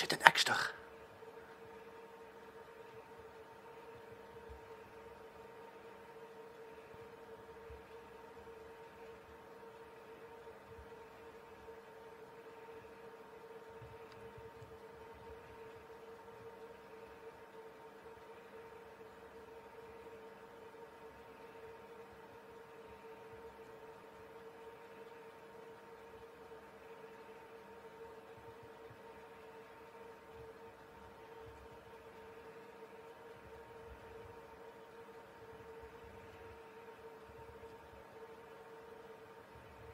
zit een extra.